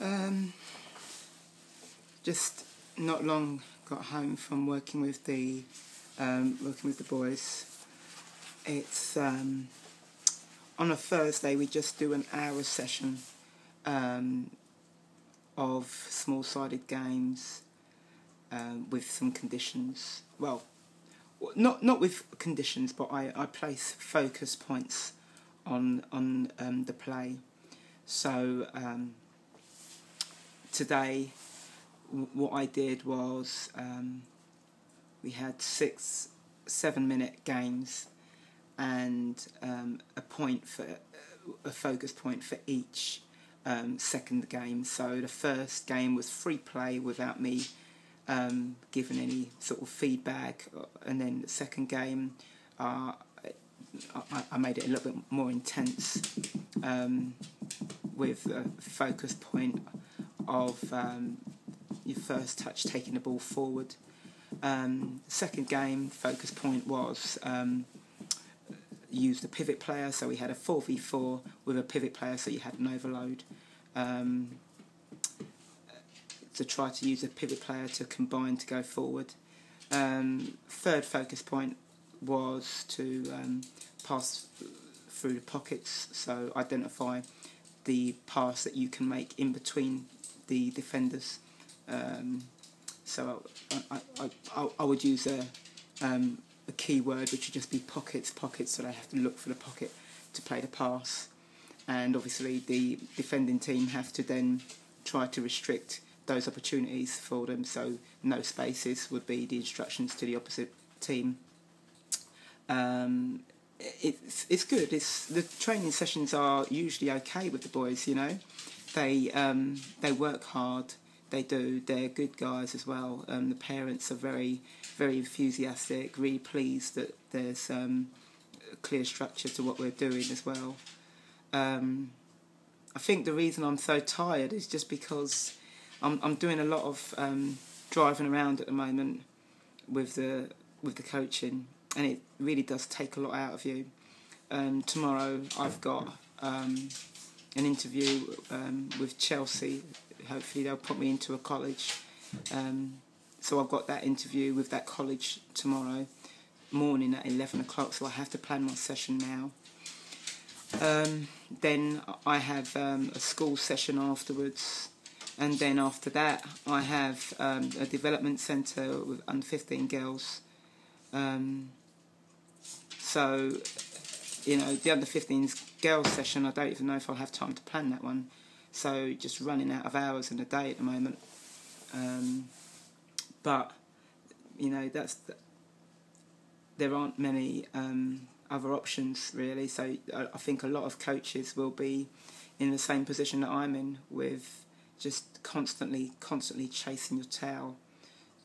Um, just not long got home from working with the um, working with the boys. It's um, on a Thursday we just do an hour session um, of small-sided games um, with some conditions. Well, not not with conditions, but I, I place focus points on on um, the play. So um, today, what I did was um, we had six seven minute games and um, a point for a focus point for each um, second game. So the first game was free play without me um, giving any sort of feedback, and then the second game, uh, I, I, made it a little bit more intense um, with a focus point of um, your first touch taking the ball forward. Um, second game focus point was um, use the pivot player, so we had a 4v4 with a pivot player, so you had an overload. Um, to try to use a pivot player to combine to go forward. Um, third focus point was to um, pass through the pockets, so identify the pass that you can make in between the defenders. Um, so I, I, I, I, would use a, um, a key word which would just be pockets, pockets, so they have to look for the pocket to play the pass. And obviously, the defending team have to then try to restrict those opportunities for them. So no spaces would be the instructions to the opposite team. Um, it's it's good. It's the training sessions are usually okay with the boys. You know, they um, they work hard. They do. They're good guys as well. Um, the parents are very very enthusiastic. Really pleased that there's um, a clear structure to what we're doing as well. Um, I think the reason I'm so tired is just because I'm I'm doing a lot of um, driving around at the moment with the with the coaching, and it really does take a lot out of you. Um, tomorrow I've got an interview um, with Chelsea. Hopefully they'll put me into a college. Um, so I've got that interview with that college tomorrow morning at 11 o'clock, so I have to plan my session now. Um, then I have um, a school session afterwards and then after that I have um, a development centre with under 15 girls. Um, so, you know, the under 15s girls session, I don't even know if I'll have time to plan that one. So, just running out of hours in a day at the moment. Um, but, you know, that's the, there aren't many um, other options really. So, I, think a lot of coaches will be in the same position that I'm in with just constantly, constantly chasing your tail.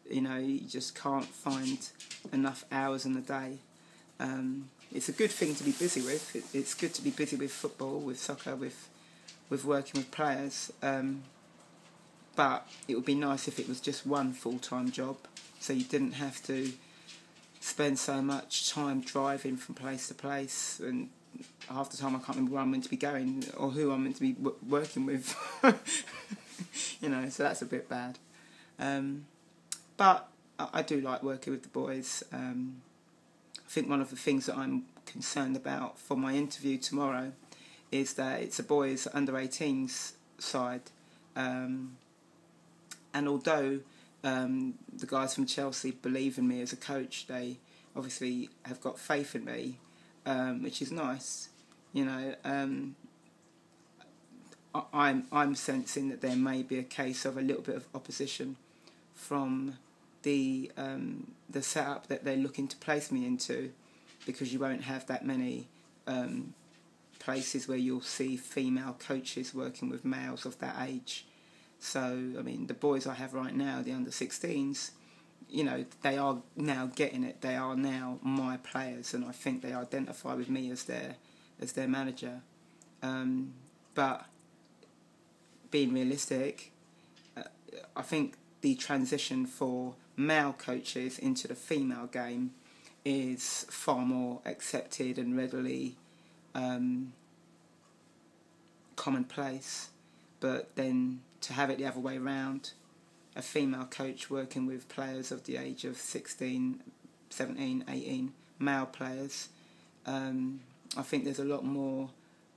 You know, you just can't find enough hours in the day. Um, it's a good thing to be busy with. It, it's good to be busy with football, with soccer, with with working with players. Um, but it would be nice if it was just one full time job, so you didn't have to spend so much time driving from place to place and half the time I can't remember where I'm meant to be going or who I'm meant to be w- working with. you know, so that's a bit bad. Um, but I, I, do like working with the boys. Um, I think one of the things that I'm concerned about for my interview tomorrow is that it's a boys under 18s side. Um, and although um, the guys from Chelsea believe in me as a coach, they obviously have got faith in me um, which is nice. You know, um, I, I'm I'm sensing that there may be a case of a little bit of opposition from the um, the setup that they're looking to place me into, because you won't have that many um, places where you'll see female coaches working with males of that age. So I mean, the boys I have right now, the under 16s, you know, they are now getting it. They are now my players, and I think they identify with me as their as their manager. Um, but being realistic, uh, I think the transition for male coaches into the female game is far more accepted and readily um, commonplace. but then to have it the other way around, a female coach working with players of the age of 16, 17, 18, male players, um, I think there's a lot more,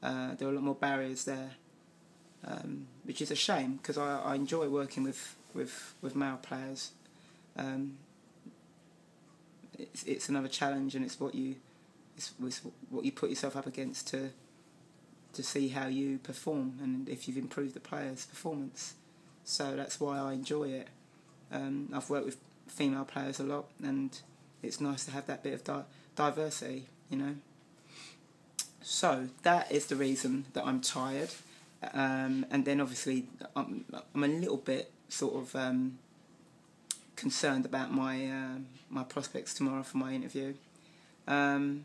uh, there are a lot more barriers there, um, which is a shame because I, I enjoy working with, with, with male players. Um, it's, it's another challenge and it's what you it's, it's what you put yourself up against to to see how you perform and if you've improved the player's performance. So that's why I enjoy it. Um, I've worked with female players a lot, and it's nice to have that bit of di- diversity, you know. So that is the reason that I'm tired, um, and then obviously I'm, I'm a little bit sort of um, concerned about my uh, my prospects tomorrow for my interview. Um,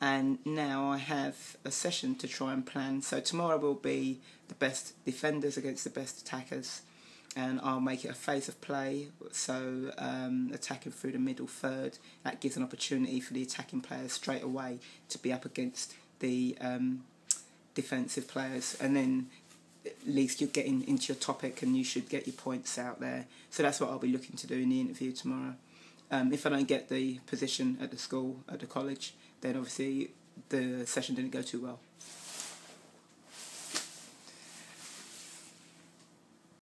and now I have a session to try and plan. So tomorrow will be the best defenders against the best attackers, and I'll make it a phase of play. So um, attacking through the middle third that gives an opportunity for the attacking players straight away to be up against the um, defensive players, and then least you're getting into your topic and you should get your points out there. So that's what I'll be looking to do in the interview tomorrow. Um, if I don't get the position at the school, at the college, then obviously the session didn't go too well.